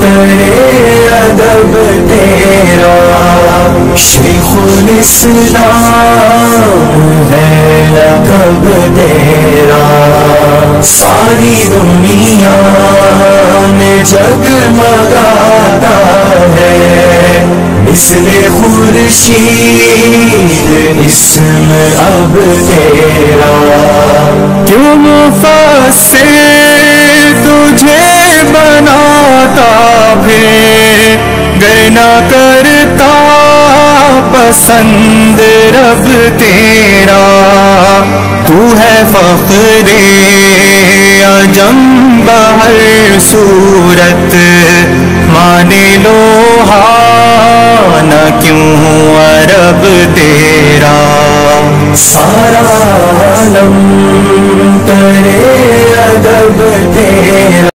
तेरे अदब तेरा। शेखुल इस्लाम है तेरा। सारी दुनिया में जगमगाता है। इसलिए खुर्शीद, इसम अब तेरा। क्यों गना करता पसंद रब तेरा। तू है फखरे अजम बहर सूरत। माने लो न क्यों अरब तेरा। सारा आलम तेरे अदब तेरा।